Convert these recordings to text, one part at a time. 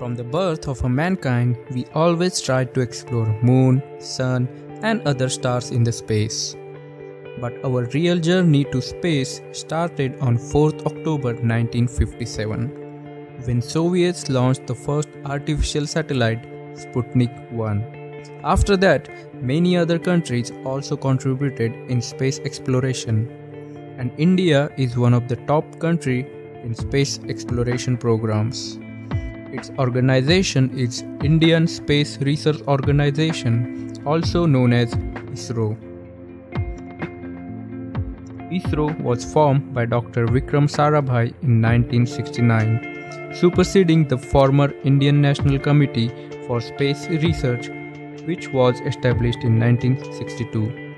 From the birth of mankind, we always tried to explore moon, sun, and other stars in the space. But our real journey to space started on 4th October 1957 when Soviets launched the first artificial satellite Sputnik 1. After that, many other countries also contributed in space exploration and India is one of the top country in space exploration programs. Its organization is Indian Space Research Organization, also known as ISRO. ISRO was formed by Dr. Vikram Sarabhai in 1969, superseding the former Indian National Committee for Space Research, which was established in 1962.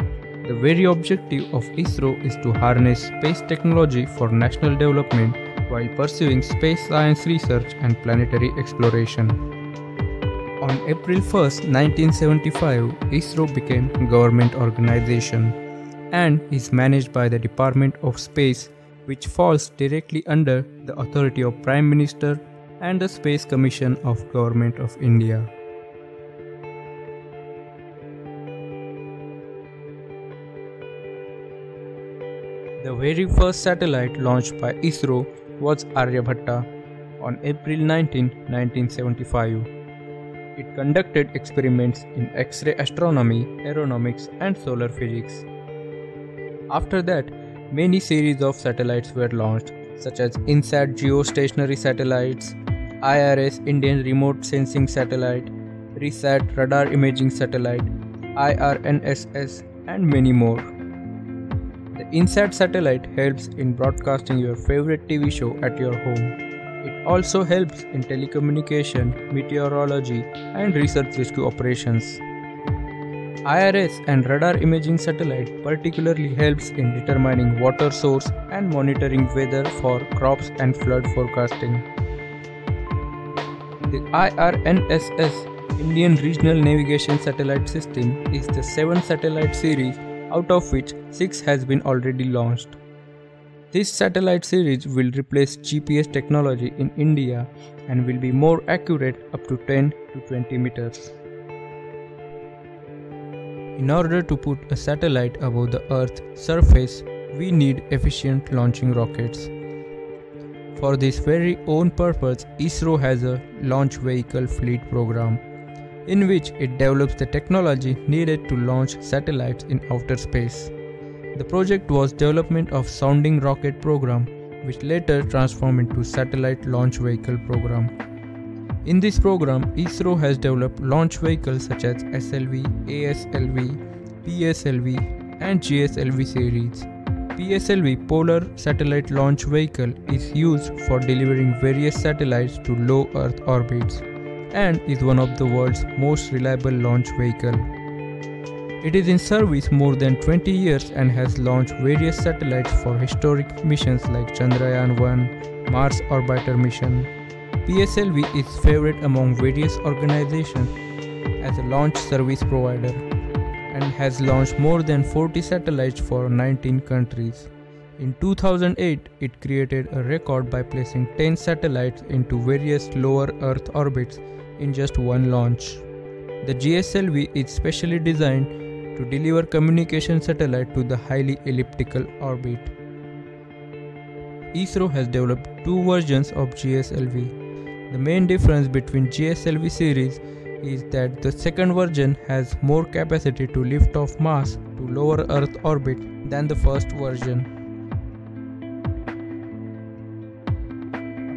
The very objective of ISRO is to harness space technology for national development while pursuing space science research and planetary exploration. On April 1, 1975, ISRO became a government organization and is managed by the Department of Space which falls directly under the authority of Prime Minister and the Space Commission of Government of India. The very first satellite launched by ISRO was Aryabhatta on April 19, 1975. It conducted experiments in X-ray astronomy, aeronautics and solar physics. After that, many series of satellites were launched such as INSAT geostationary satellites, IRS Indian remote sensing satellite, RISAT radar imaging satellite, IRNSS and many more. The INSAT satellite helps in broadcasting your favorite TV show at your home. It also helps in telecommunication, meteorology, and research rescue operations. IRS and radar imaging satellite particularly helps in determining water source and monitoring weather for crops and flood forecasting. The IRNSS Indian Regional Navigation Satellite System is the seventh satellite series out of which 6 has been already launched. This satellite series will replace GPS technology in India and will be more accurate up to 10 to 20 meters. In order to put a satellite above the Earth's surface, we need efficient launching rockets. For this very own purpose, ISRO has a launch vehicle fleet program in which it develops the technology needed to launch satellites in outer space. The project was development of sounding rocket program which later transformed into satellite launch vehicle program. In this program, ISRO has developed launch vehicles such as SLV, ASLV, PSLV and GSLV series. PSLV Polar Satellite Launch Vehicle is used for delivering various satellites to low Earth orbits and is one of the world's most reliable launch vehicle. It is in service more than 20 years and has launched various satellites for historic missions like Chandrayaan-1, Mars Orbiter mission. PSLV is favored among various organizations as a launch service provider and has launched more than 40 satellites for 19 countries. In 2008, it created a record by placing 10 satellites into various lower Earth orbits in just one launch. The GSLV is specially designed to deliver communication satellite to the highly elliptical orbit. ISRO has developed two versions of GSLV. The main difference between GSLV series is that the second version has more capacity to lift off mass to lower Earth orbit than the first version.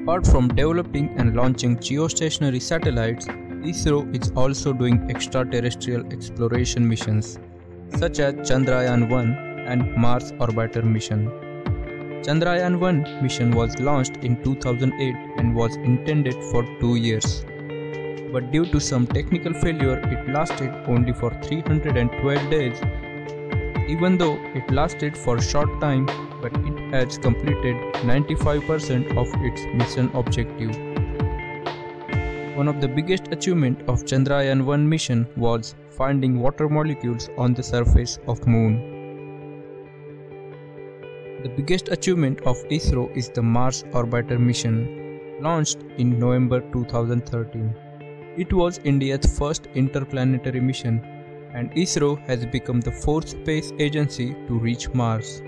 Apart from developing and launching geostationary satellites, ISRO is also doing extraterrestrial exploration missions such as Chandrayaan 1 and Mars Orbiter mission. Chandrayaan 1 mission was launched in 2008 and was intended for 2 years. But due to some technical failure, it lasted only for 312 days. Even though it lasted for short time, but it has completed 95% of its mission objective. One of the biggest achievement of Chandrayaan 1 mission was finding water molecules on the surface of moon. The biggest achievement of ISRO is the Mars Orbiter mission. launched in November 2013. It was India's first interplanetary mission, and ISRO has become the fourth space agency to reach Mars,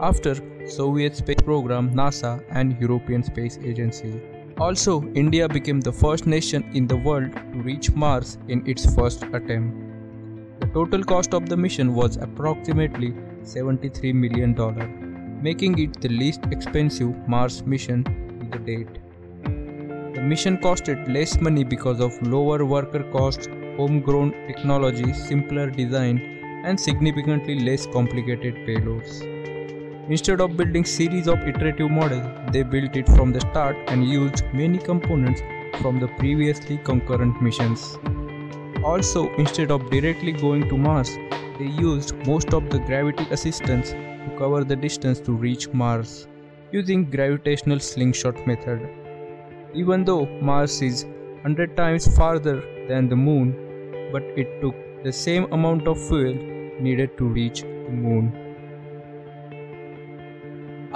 after Soviet space program NASA and European Space Agency. Also, India became the first nation in the world to reach Mars in its first attempt. The total cost of the mission was approximately $73 million, making it the least expensive Mars mission to the date. The mission costed less money because of lower worker costs, homegrown technology, simpler design, and significantly less complicated payloads. Instead of building series of iterative models, they built it from the start and used many components from the previously concurrent missions. Also, instead of directly going to Mars, they used most of the gravity assistance to cover the distance to reach Mars using gravitational slingshot method. Even though Mars is 100 times farther than the moon, but it took the same amount of fuel needed to reach the moon.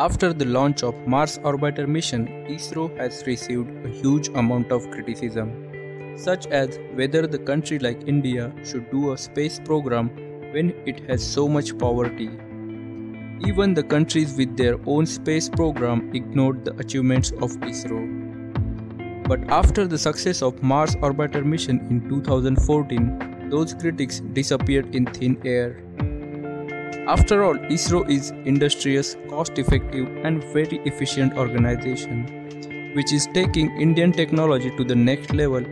After the launch of Mars Orbiter mission, ISRO has received a huge amount of criticism, such as whether the country like India should do a space program when it has so much poverty. Even the countries with their own space program ignored the achievements of ISRO. But after the success of Mars Orbiter mission in 2014, those critics disappeared in thin air. After all, ISRO is industrious, cost-effective and very efficient organization which is taking Indian technology to the next level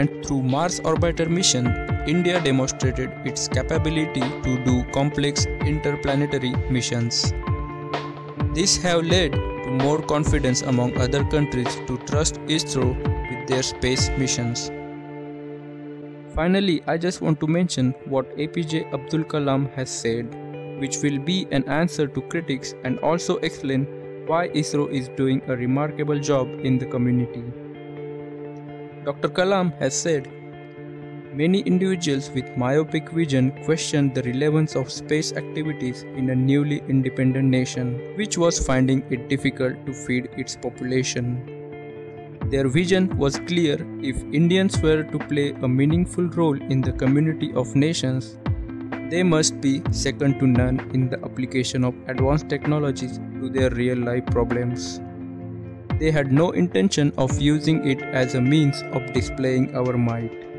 and through Mars Orbiter mission, India demonstrated its capability to do complex interplanetary missions. This have led to more confidence among other countries to trust ISRO with their space missions. Finally, I just want to mention what APJ Abdul Kalam has said which will be an answer to critics and also explain why ISRO is doing a remarkable job in the community. Dr. Kalam has said, Many individuals with myopic vision question the relevance of space activities in a newly independent nation, which was finding it difficult to feed its population. Their vision was clear if Indians were to play a meaningful role in the community of nations, they must be second to none in the application of advanced technologies to their real life problems. They had no intention of using it as a means of displaying our might.